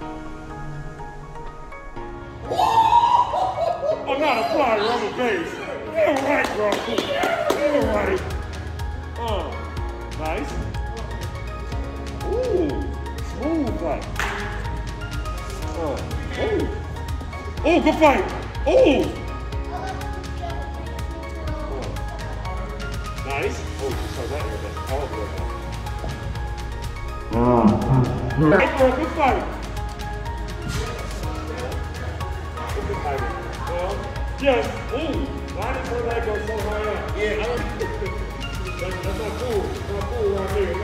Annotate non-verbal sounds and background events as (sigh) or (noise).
I'm not a fly rubber base. Get All right, bro. All right. Oh, nice. Ooh, smooth fight. Oh, ooh. Oh, good fight. Ooh. Oh. Nice. Oh, you saw that. That's all good. Nice, bro. Good fight. Yes. Ooh. Why did her leg go so high up? Yeah, I don't. (laughs) that's, that's not cool. that's not cool right there. It's not cool.